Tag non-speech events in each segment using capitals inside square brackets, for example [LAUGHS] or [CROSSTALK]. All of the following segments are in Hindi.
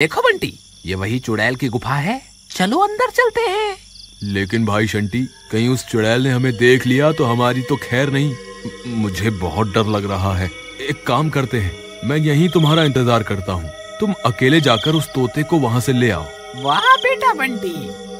देखो बंटी ये वही चुड़ैल की गुफा है। चलो अंदर चलते हैं। लेकिन भाई शंटी कहीं उस चुड़ैल ने हमें देख लिया तो हमारी तो खैर नहीं। मुझे बहुत डर लग रहा है। एक काम करते हैं मैं यहीं तुम्हारा इंतज़ार करता हूँ। तुम अकेले जाकर उस तोते को वहाँ से ले आओ। वाह बेटा बंटी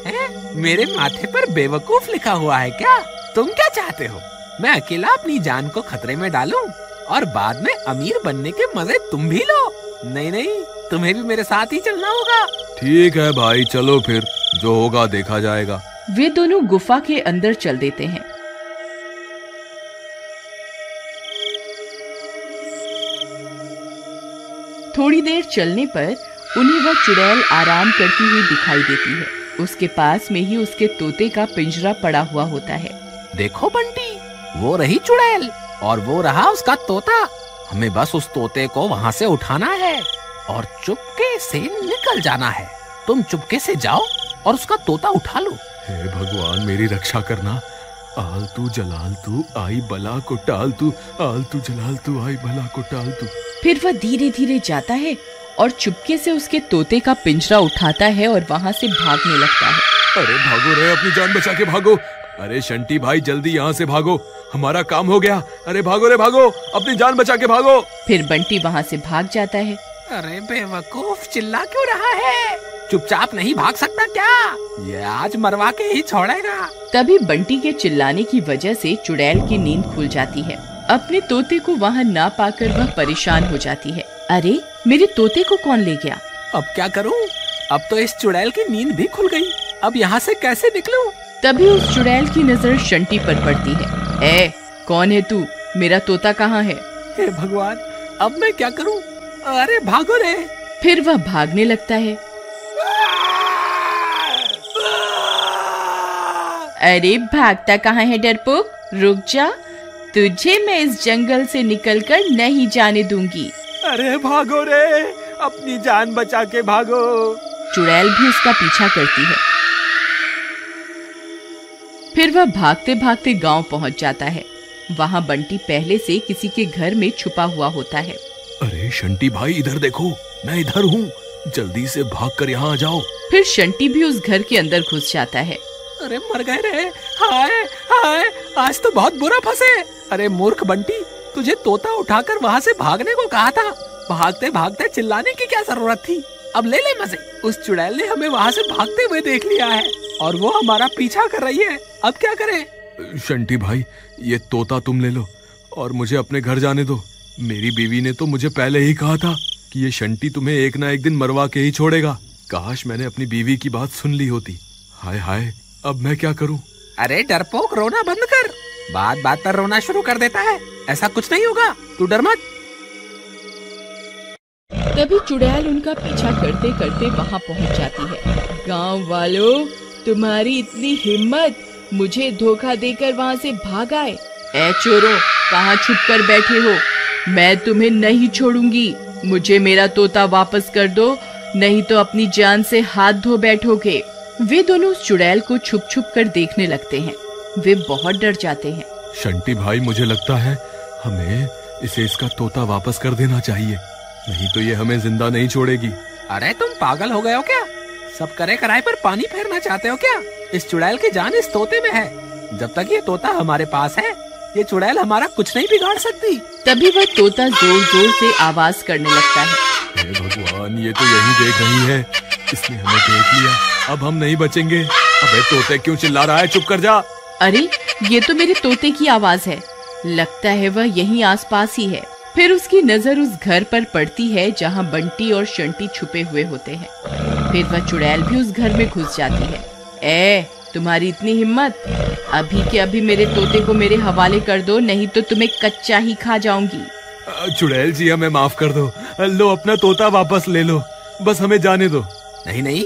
है? मेरे माथे पर बेवकूफ़ लिखा हुआ है क्या? तुम क्या चाहते हो? मैं अकेला अपनी जान को खतरे में डालूं और बाद में अमीर बनने के मज़े तुम भी लो। नहीं नहीं तुम्हें भी मेरे साथ ही चलना होगा। ठीक है भाई चलो फिर जो होगा देखा जाएगा। वे दोनों गुफा के अंदर चल देते हैं। थोड़ी देर चलने पर उन्हें वह चुड़ैल आराम करती हुई दिखाई देती है। उसके पास में ही उसके तोते का पिंजरा पड़ा हुआ होता है। देखो बंटी वो रही चुड़ैल और वो रहा उसका तोता। हमें बस उस तोते को वहाँ से उठाना है और चुपके से निकल जाना है। तुम चुपके से जाओ और उसका तोता उठा लो। हे भगवान मेरी रक्षा करना। आल तू जलाल तू आई बला को टाल तू आल तू जलाल तू आई बला को टाल तू फिर वह धीरे धीरे जाता है और चुपके से उसके तोते का पिंजरा उठाता है और वहाँ से भागने लगता है। अरे भागो रे अपनी जान बचा के भागो। अरे शंटी भाई जल्दी यहाँ से भागो। हमारा काम हो गया। अरे भागो रे भागो अपनी जान बचा के भागो। फिर बंटी वहाँ से भाग जाता है। अरे बेवकूफ़ चिल्ला क्यों रहा है? चुपचाप नहीं भाग सकता क्या? ये आज मरवा के ही छोड़ेगा। तभी बंटी के चिल्लाने की वजह से चुड़ैल की नींद खुल जाती है। अपने तोते को वहाँ ना पाकर वह परेशान हो जाती है। अरे मेरे तोते को कौन ले गया? अब क्या करूँ? अब तो इस चुड़ैल की नींद भी खुल गई। अब यहाँ से कैसे निकलूं? तभी उस चुड़ैल की नज़र शंटी पर पड़ती है। ए कौन है तू? मेरा तोता कहाँ है? हे भगवान अब मैं क्या करूँ? अरे भागो रे। फिर वह भागने लगता है। अरे भागता कहाँ है डरपोक? रुक जा। तुझे मैं इस जंगल से निकलकर नहीं जाने दूँगी। अरे भागो रे। अपनी जान बचा के भागो। चुड़ैल भी उसका पीछा करती है। फिर वह भागते भागते गाँव पहुँच जाता है। वहाँ बंटी पहले से किसी के घर में छुपा हुआ होता है। अरे शंटी भाई इधर देखो मैं इधर हूँ। जल्दी से भाग कर यहाँ आ जाओ। फिर शंटी भी उस घर के अंदर घुस जाता है। अरे मर गए रे। हाय हाय आज तो बहुत बुरा फंसे। अरे मूर्ख बंटी तुझे तोता उठाकर वहाँ से भागने को कहा था। भागते भागते चिल्लाने की क्या ज़रूरत थी? अब ले ले मज़े। उस चुड़ैल ने हमें वहाँ से भागते हुए देख लिया है। और वो हमारा पीछा कर रही है। अब क्या करें? शंटी भाई ये तोता तुम ले लो और मुझे अपने घर जाने दो। मेरी बीवी ने तो मुझे पहले ही कहा था कि ये शंटी तुम्हें एक ना एक दिन मरवा के ही छोड़ेगा। काश मैंने अपनी बीवी की बात सुन ली होती। हाय हाय अब मैं क्या करूँ? अरे डरपोक रोना बंद कर। बात बात पर रोना शुरू कर देता है। ऐसा कुछ नहीं होगा। तू डर मत। तभी चुड़ैल उनका पीछा करते करते वहाँ पहुँच जाती है। गाँव वालों तुम्हारी इतनी हिम्मत मुझे धोखा देकर वहाँ से भाग आए। ए चोरों कहाँ छुप कर बैठे हो? मैं तुम्हें नहीं छोड़ूँगी। मुझे मेरा तोता वापस कर दो नहीं तो अपनी जान से हाथ धो बैठोगे। वे दोनों उस चुड़ैल को छुप छुप कर देखने लगते हैं। वे बहुत डर जाते हैं। शंटी भाई मुझे लगता है हमें इसे इसका तोता वापस कर देना चाहिए। नहीं तो ये हमें ज़िंदा नहीं छोड़ेगी। अरे तुम पागल हो गए हो क्या? सब करे कराए पर पानी फेरना चाहते हो क्या? इस चुड़ैल की जान इस तोते में है। जब तक ये तोता हमारे पास है ये चुड़ैल हमारा कुछ नहीं बिगाड़ सकती। तभी वह तोता ज़ोर ज़ोर से आवाज़ करने लगता है। भगवान ये तो यही देख रही है। इसने हमें देख लिया। अब हम नहीं बचेंगे। अबे तोते क्यों चिल्ला रहा है? चुप कर जा। अरे ये तो मेरे तोते की आवाज़ है। लगता है वह यहीं आसपास ही है। फिर उसकी नज़र उस घर पर पड़ती है जहाँ बंटी और शंटी छुपे हुए होते हैं। फिर वह चुड़ैल भी उस घर में घुस जाती है। ए तुम्हारी इतनी हिम्मत? अभी के अभी मेरे तोते को मेरे हवाले कर दो नहीं तो तुम्हें कच्चा ही खा जाऊँगी। चुड़ैल जी हमें माफ़ कर दो। लो अपना तोता वापस ले लो। बस हमें जाने दो। नहीं नहीं।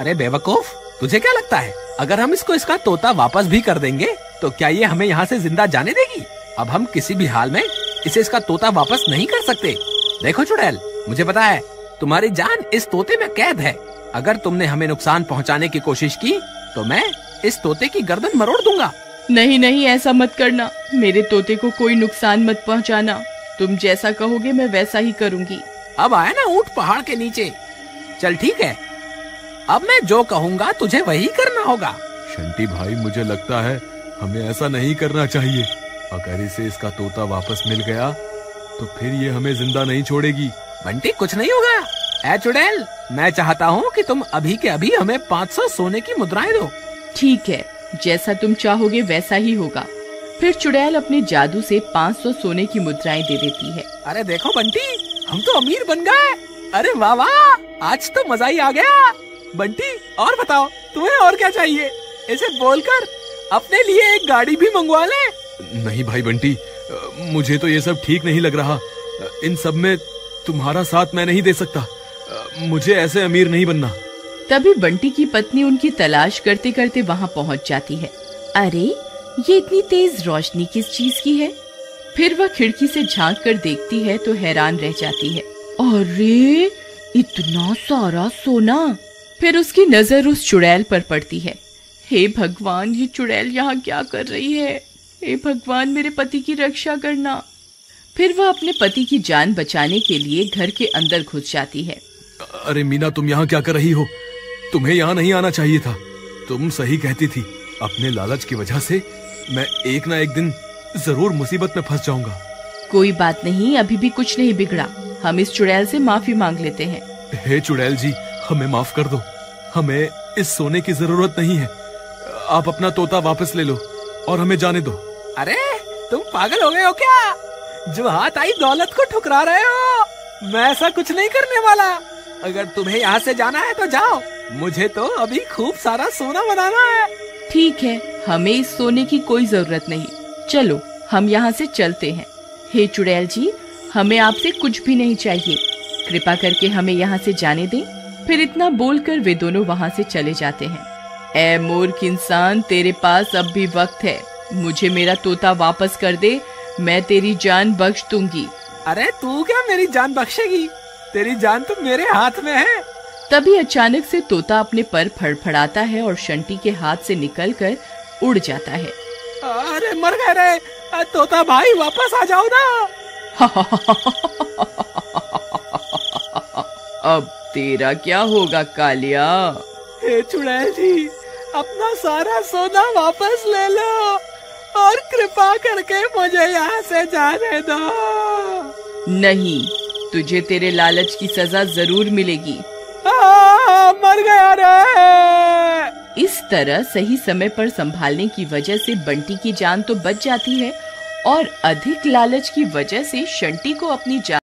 अरे बेवकूफ़ तुझे क्या लगता है? अगर हम इसको इसका तोता वापस भी कर देंगे तो क्या ये हमें यहाँ से ज़िंदा जाने देगी? अब हम किसी भी हाल में इसे इसका तोता वापस नहीं कर सकते। देखो चुड़ैल मुझे पता है तुम्हारी जान इस तोते में कैद है। अगर तुमने हमें नुकसान पहुँचाने की कोशिश की तो मैं इस तोते की गर्दन मरोड़ दूँगा। नहीं नहीं ऐसा मत करना। मेरे तोते को कोई नुकसान मत पहुंचाना। तुम जैसा कहोगे मैं वैसा ही करूँगी। अब आया ना ऊँट पहाड़ के नीचे। चल ठीक है। अब मैं जो कहूँगा तुझे वही करना होगा। शंटी भाई मुझे लगता है हमें ऐसा नहीं करना चाहिए। अगर इसे इसका तोता वापस मिल गया तो फिर ये हमें ज़िंदा नहीं छोड़ेगी। बंटी कुछ नहीं होगा। ए चुड़ैल मैं चाहता हूँ कि तुम अभी के अभी हमें 500 सोने की मुद्राएँ दो। ठीक है जैसा तुम चाहोगे वैसा ही होगा। फिर चुड़ैल अपने जादू से 500 सोने की मुद्राएँ दे देती है। अरे देखो बंटी हम तो अमीर बन गए। अरे वाह वाह आज तो मज़ा ही आ गया। बंटी और बताओ तुम्हें और क्या चाहिए? इसे बोलकर अपने लिए एक गाड़ी भी मंगवा ले। नहीं भाई बंटी मुझे तो ये सब ठीक नहीं लग रहा। इन सब में तुम्हारा साथ मैं नहीं दे सकता। मुझे ऐसे अमीर नहीं बनना। तभी बंटी की पत्नी उनकी तलाश करते करते वहाँ पहुँच जाती है। अरे, ये इतनी तेज रोशनी किस चीज़ की है? फिर वह खिड़की से झाँक कर देखती है तो हैरान रह जाती है। अरे, इतना सारा सोना। फिर उसकी नज़र उस चुड़ैल पर पड़ती है। हे भगवान, ये चुड़ैल यहाँ क्या कर रही है? हे भगवान, मेरे पति की रक्षा करना। फिर वह अपने पति की जान बचाने के लिए घर के अंदर घुस जाती है। अरे मीना तुम यहाँ क्या कर रही हो? तुम्हें यहाँ नहीं आना चाहिए था। तुम सही कहती थी। अपने लालच की वजह से मैं एक ना एक दिन ज़रूर मुसीबत में फंस जाऊँगा। कोई बात नहीं अभी भी कुछ नहीं बिगड़ा। हम इस चुड़ैल से माफ़ी मांग लेते हैं। हे चुड़ैल जी हमें माफ़ कर दो। हमें इस सोने की ज़रूरत नहीं है। आप अपना तोता वापस ले लो और हमें जाने दो। अरे तुम पागल हो गए हो क्या? जो हाथ आई दौलत को ठुकरा रहे हो, मैं ऐसा कुछ नहीं करने वाला। अगर तुम्हें यहाँ से जाना है तो जाओ। मुझे तो अभी खूब सारा सोना बनाना है। ठीक है, हमें इस सोने की कोई ज़रूरत नहीं। चलो, हम यहाँ से चलते हैं। हे चुड़ैल जी, हमें आपसे कुछ भी नहीं चाहिए। कृपा करके हमें यहाँ से जाने दें। फिर इतना बोलकर वे दोनों वहाँ से चले जाते हैं। ए मूर्ख इंसान, तेरे पास अब भी वक्त है। मुझे मेरा तोता वापस कर दे मैं तेरी जान बख्श दूँगी। अरे तू क्या मेरी जान बख्शेगी? तेरी जान तो मेरे हाथ में है। तभी अचानक से तोता अपने पर फड़फड़ाता है और शंटी के हाथ से निकलकर उड़ जाता है। अरे मर गए रे। तोता भाई वापस आ जाओ ना। [LAUGHS] अब तेरा क्या होगा कालिया? हे चुड़ैल जी अपना सारा सोना वापस ले लो। और कृपा करके मुझे यहाँ से जाने दो। नहीं तुझे तेरे लालच की सजा ज़रूर मिलेगी। आ, मर गया रे। इस तरह सही समय पर संभालने की वजह से बंटी की जान तो बच जाती है और अधिक लालच की वजह से शंटी को अपनी जान